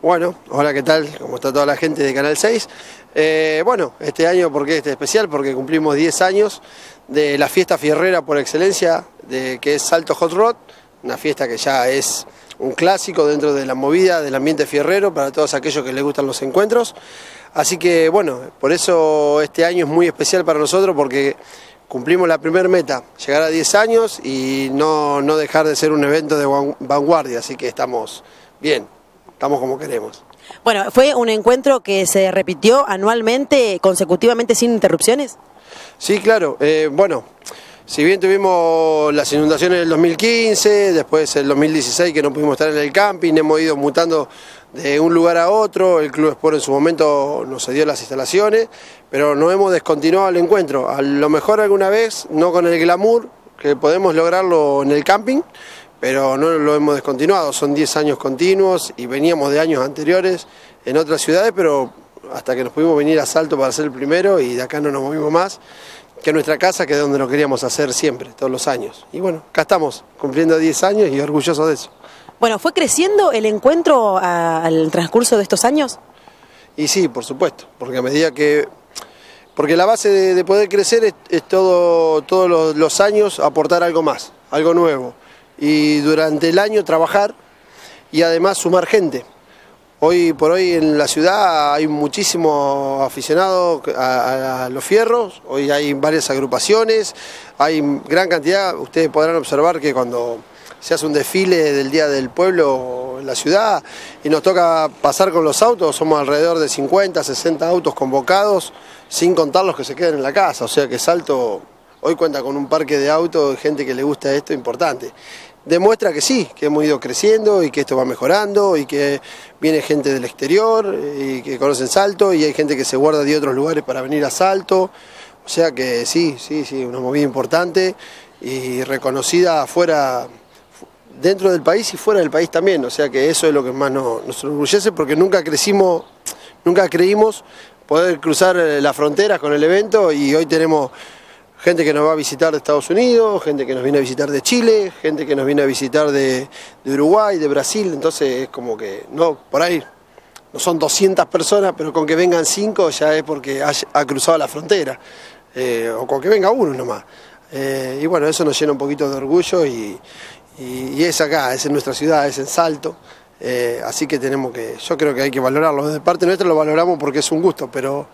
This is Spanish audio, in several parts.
Bueno, hola, ¿qué tal? ¿Cómo está toda la gente de Canal 6? Eh, bueno, este año, ¿por qué este especial? Porque cumplimos 10 años de la fiesta fierrera por excelencia, de, que es Salto Hot Rod, una fiesta que ya es un clásico dentro de la movida del ambiente fierrero para todos aquellos que les gustan los encuentros. Así que, bueno, por eso este año es muy especial para nosotros porque cumplimos la primera meta, llegar a 10 años y no, no dejar de ser un evento de vanguardia, así que estamos bien estamos como queremos. Bueno, ¿fue un encuentro que se repitió anualmente, consecutivamente, sin interrupciones? Sí, claro. Eh, bueno, si bien tuvimos las inundaciones del 2015, después el 2016 que no pudimos estar en el camping, hemos ido mutando de un lugar a otro, el Club Sport en su momento nos cedió las instalaciones, pero no hemos descontinuado el encuentro. A lo mejor alguna vez, no con el glamour, que podemos lograrlo en el camping, pero no lo hemos descontinuado, son 10 años continuos y veníamos de años anteriores en otras ciudades, pero hasta que nos pudimos venir a Salto para ser el primero y de acá no nos movimos más, que nuestra casa, que es donde lo queríamos hacer siempre, todos los años. Y bueno, acá estamos, cumpliendo 10 años y orgullosos de eso. Bueno, ¿fue creciendo el encuentro al transcurso de estos años? Y sí, por supuesto, porque a medida que... Porque la base de, poder crecer es, todo, todos los, los años aportar algo más, algo nuevo y durante el año trabajar y además sumar gente. Hoy por hoy en la ciudad hay muchísimos aficionados a, los fierros, hoy hay varias agrupaciones, hay gran cantidad, ustedes podrán observar que cuando se hace un desfile del Día del Pueblo en la ciudad y nos toca pasar con los autos, somos alrededor de 50, 60 autos convocados, sin contar los que se quedan en la casa, o sea que Salto hoy cuenta con un parque de autos, gente que le gusta esto importante demuestra que sí, que hemos ido creciendo y que esto va mejorando y que viene gente del exterior y que conocen Salto y hay gente que se guarda de otros lugares para venir a Salto. O sea que sí, sí, sí, una movida importante y reconocida afuera, dentro del país y fuera del país también. O sea que eso es lo que más nos, nos enorgullece porque nunca crecimos, nunca creímos poder cruzar las fronteras con el evento y hoy tenemos gente que nos va a visitar de Estados Unidos, gente que nos viene a visitar de Chile, gente que nos viene a visitar de, Uruguay, de Brasil, entonces es como que, no, por ahí no son 200 personas, pero con que vengan 5 ya es porque ha, cruzado la frontera, eh, o con que venga uno nomás. Eh, y bueno, eso nos llena un poquito de orgullo y, es acá, es en nuestra ciudad, es en Salto. Eh, así que tenemos que, yo creo que hay que valorarlo. De parte nuestra lo valoramos porque es un gusto, pero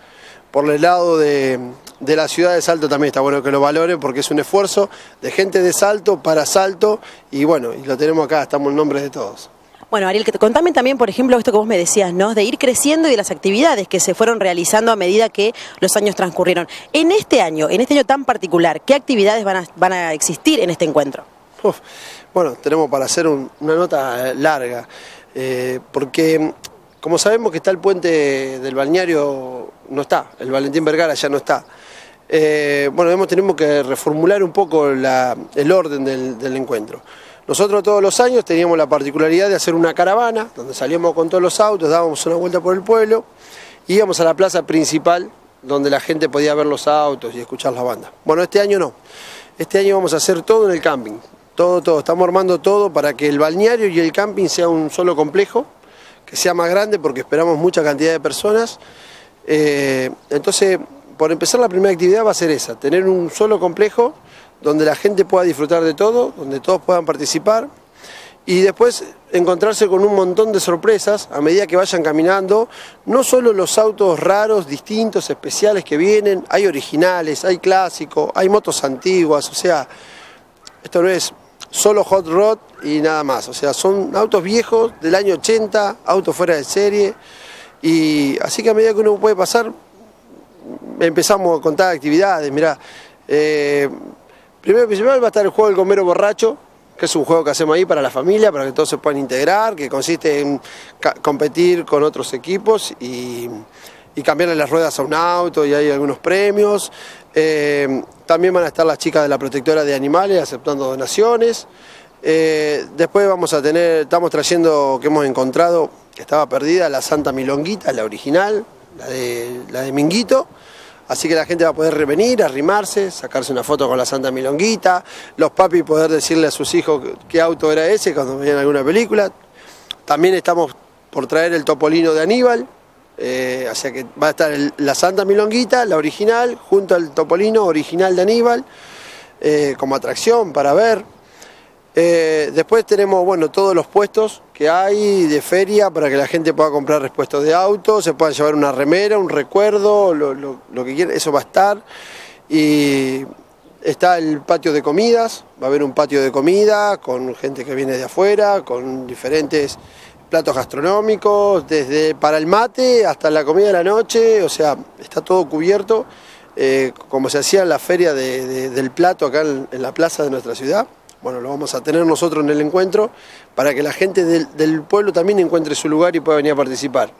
por el lado de, la ciudad de Salto también está bueno que lo valoren porque es un esfuerzo de gente de Salto para Salto y bueno, y lo tenemos acá, estamos en nombre de todos. Bueno, Ariel, contame también, por ejemplo, esto que vos me decías, ¿no? De ir creciendo y de las actividades que se fueron realizando a medida que los años transcurrieron. En este año, en este año tan particular, ¿qué actividades van a, existir en este encuentro? bueno, tenemos para hacer una nota larga, eh, porque como sabemos que está el puente del balneario, no está, el Valentín Vergara ya no está. Eh, bueno, hemos, tenemos que reformular un poco el orden del, encuentro. Nosotros todos los años teníamos la particularidad de hacer una caravana, donde salíamos con todos los autos, dábamos una vuelta por el pueblo, íbamos a la plaza principal, donde la gente podía ver los autos y escuchar la banda. Bueno, este año no. Este año vamos a hacer todo en el camping. Todo, todo. Estamos armando todo para que el balneario y el camping sea un solo complejo que sea más grande porque esperamos mucha cantidad de personas. Eh, entonces, por empezar la primera actividad va a ser esa, tener un solo complejo donde la gente pueda disfrutar de todo, donde todos puedan participar y después encontrarse con un montón de sorpresas a medida que vayan caminando, no solo los autos raros, distintos, especiales que vienen, hay originales, hay clásicos, hay motos antiguas, o sea, esto no es solo hot rod y nada más. O sea, son autos viejos del año 80, autos fuera de serie. Y así que a medida que uno puede pasar, empezamos a contar actividades. Mirá, eh, primero principal va a estar el juego del comero borracho, que es un juego que hacemos ahí para la familia, para que todos se puedan integrar, que consiste en competir con otros equipos y, y cambiarle las ruedas a un auto y hay algunos premios. Eh, también van a estar las chicas de la protectora de animales aceptando donaciones. Eh, después vamos a tener, estamos trayendo que hemos encontrado, que estaba perdida, la Santa Milonguita, la original, la de, la de Minguito. Así que la gente va a poder revenir, arrimarse, sacarse una foto con la Santa Milonguita, los papis poder decirle a sus hijos qué auto era ese cuando veían alguna película. También estamos por traer el topolino de Aníbal, eh, o sea que va a estar la Santa Milonguita, la original, junto al topolino original de Aníbal, eh, como atracción para ver. Eh, después tenemos bueno, todos los puestos que hay de feria para que la gente pueda comprar repuestos de auto, se pueda llevar una remera, un recuerdo, lo, lo que quiera, eso va a estar. Y está el patio de comidas, va a haber un patio de comida con gente que viene de afuera, con diferentes platos gastronómicos, desde para el mate hasta la comida de la noche, o sea, está todo cubierto, eh, como se hacía en la feria del plato acá en, la plaza de nuestra ciudad. Bueno, lo vamos a tener nosotros en el encuentro para que la gente del pueblo también encuentre su lugar y pueda venir a participar.